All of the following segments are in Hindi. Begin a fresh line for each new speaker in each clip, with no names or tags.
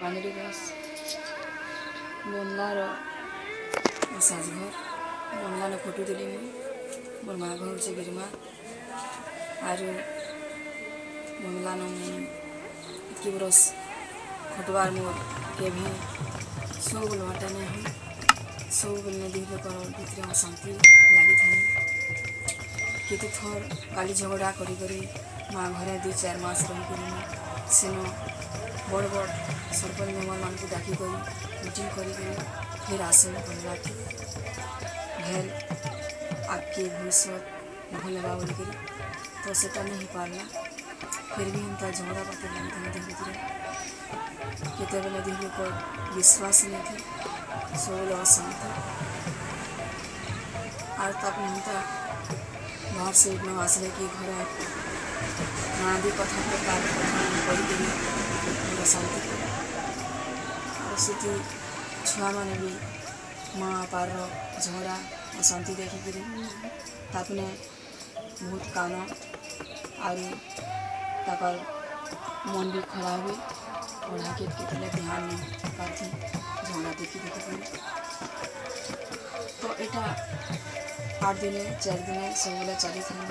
বাঁদরি গাছ বনলার সাজঘর বনলার ফটো দিলি মুই মোর মা ঘর হচ্ছে গিরিমা আর বনলান কি বরস খটবার মোর কেভি সবগুলো আটা নেই হয় সবগুলো নদী লোকর ভিতরে আমার শান্তি লাগি থাকে কেতে থর কালি ঝগড়া করি করে माँ घरे दु चार मस रही सेन बड़ बड़ सरपंच मेमर मान को डाक मीटिंग कर फिर आसन करवा फिर आगे भविष्य भल बोल कर तो से नहीं पार्ला फिर भी इनका झगड़ा पाते लगे धीरे धीरे केत लोक विश्वास नहीं थे सब असंत आर तक हमता बाहर से आसने कि घर महादेवपथको कार्यक्रममा भइदिने एउटा शान्ति जस्तो ଛୁଆମାନେ ବି ମା ବାପାର ଝଗଡ଼ା ଅଶାନ୍ତି ଦେଖିକିରି ତାପରେ ବହୁତ କାନ ଆରୁ ତାଙ୍କର ମନ ବି ଖରାପ ହୁଏ ପଢ଼ା କେତେ ଥିଲେ ଧ୍ୟାନ ପାର୍ଥି ଝଗଡ଼ା ଦେଖି ଦେଖିକିରି ତ ଏଇଟା ଆଠ ଦିନେ ଚାରି ଦିନେ ସବୁବେଳେ ଚାଲିଥାଏ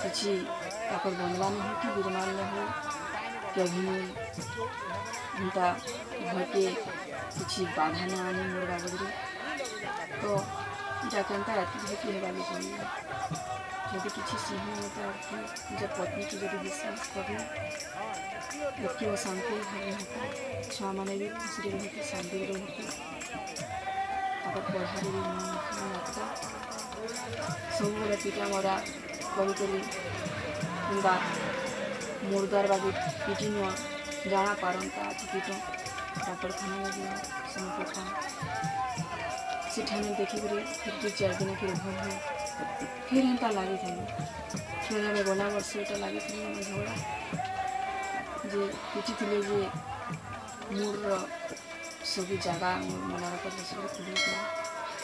सूची अपन बनवा में हो कि बिरमान में हो कि अभी उनका घर के कुछ बाधा न आने मुर्गा बगरे तो जाकर उनका आती भी कि वाली चाहिए यदि किसी सीखने में तो आपकी जब पत्नी की यदि विश्वास कर लें जबकि वो शांति घर रहते स्वामा ने भी दूसरे रहते शांति रहते अगर पढ़ा भी नहीं होता सब बोला पिता मोरा कंचली मुर्दार बाबी पीटी ना जाना पारंता चिकित डाक्टरखाना लगेगा सेठने देखी फिर दु चार दिन फिर भर हुए फिर एंता लगे फिर आम गला बर्ष लगे झगड़ा जे पीटी थी जे मुर सब जगह मना रखा सब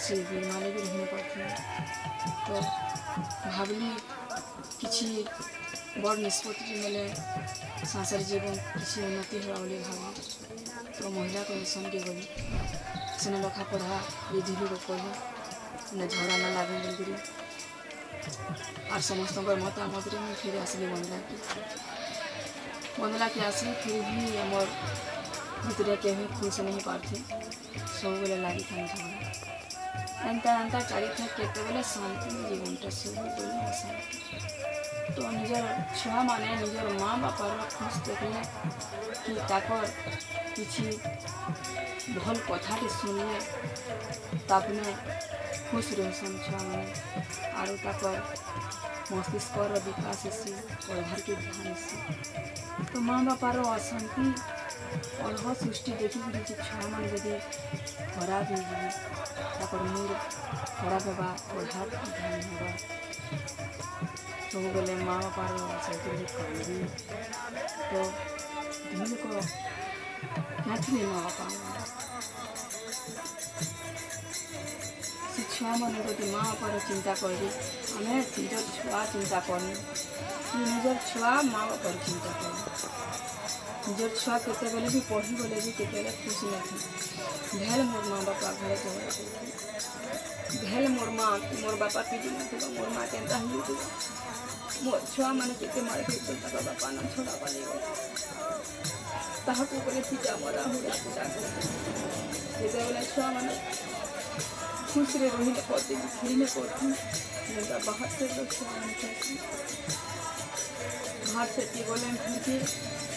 सी नॉलेज रहने पड़ती है तो भावली किसी बड़ निष्पत्ति मेले सांसारिक जीवन किसी उन्नति हुआ भाव तो महिला कमिशन के गली से लेखापढ़ा विधि लोग कह झड़ा न लगे बोलिए आर समस्त मतामत फिर आसली बंदला की बंदला की आस फिर भी आम भितर कहीं खुश नहीं पार्थे सब बेले लगी था झगड़ा ଏନ୍ତା ଚାରିଥର କେତେବେଳେ ଶାନ୍ତିରେ ଜୀବନଟା ସବୁ ବୋଲି ଆଶା ତ ନିଜର ଛୁଆମାନେ ନିଜର ମା ବାପାର ଖୁସ୍ ଦେଖିଲେ କି ତାଙ୍କର କିଛି ଭଲ କଥାଟେ ଶୁଣିଲେ ତାପରେ ଖୁସ୍ ରହୁସନ୍ ଛୁଆମାନେ ଆରୁ ତାଙ୍କର ମସ୍ତିଷ୍କର ବିକାଶ ହେସି ପଢ଼ାର୍କେ ଧ୍ୟାନ ହେସି ତ ମା ବାପାର ଅଶାନ୍ତି ଅଳ୍ପ ସୃଷ୍ଟି ଦେଖିକିରି ଯେ ଛୁଆମାନେ ଯଦି ଖରାପ ହେଇଯିବେ ओकर मूड़ खड़ा बा और हाथ ध्यान बा तो बोले माँ पार साइकिल कहली तो धीरे को नाच नहीं माँ बापा ସେ ଛୁଆମାନେ ଯଦି ମା ବାପାର ଚିନ୍ତା କରିବି ଆମେ ନିଜ ଛୁଆ ଚିନ୍ତା କରୁନି କି ନିଜର ଛୁଆ ମା ବାପାର ଚିନ୍ତା କରୁ जो ଛୁଆ କେତେବେଳେ ବି ପଢ଼ିଗଲେ ବି କେତେବେଳେ ଖୁସି ନଥାଏ ଭେଲ ମୋର ମା ବାପା ଘରେ ଝଗଡ଼ା ଭେଲ ମୋର ମା ମୋର ବାପା ପିଜି ନଥିବ ମୋର ମା କେନ୍ତା ହେଇଥିବ ମୋ ଛୁଆମାନେ କେତେ ମାରି ଖାଇଥିଲେ ତାଙ୍କ ବାପା ନ ଛଡ଼ା ନେଇଗଲେ ତାହାକୁ ବୋଲେ ପିଜା ମରା ହୁଡ଼ା ପୂଜା ଯେତେବେଳେ ଛୁଆମାନେ ଖୁସିରେ ରହିଲେ ପତି ଖେଳିଲେ ପତି ଯେନ୍ତା ବାହାର ସେ ଛୁଆମାନେ ବାହାର ସେଠି ଗଲେ ଫିରିକି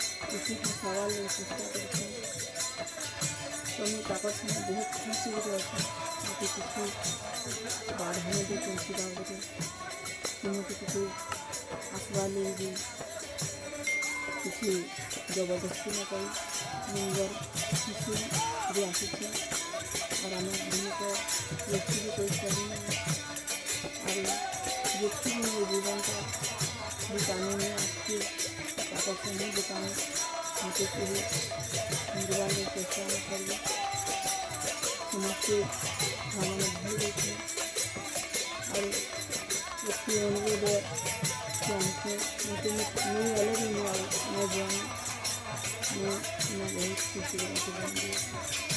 किसी भी सवाल नहीं पूछा करते तो बहुत खुशी हो रहा था किसी बाढ़ने दी तुलसी मुझे किसी आसवा नहीं किसी जबरदस्ती न करी निंदर भी आसी और आम व्यक्ति भी कोई करी और व्यक्ति जीवन का भी कानून में उनका सही बताएं उनके खाना में भूल रखें और उसकी अनुरोध है कि उनके उनके मैं अलग ही मैं जाऊँ मैं मैं बहुत खुशी रहूँगी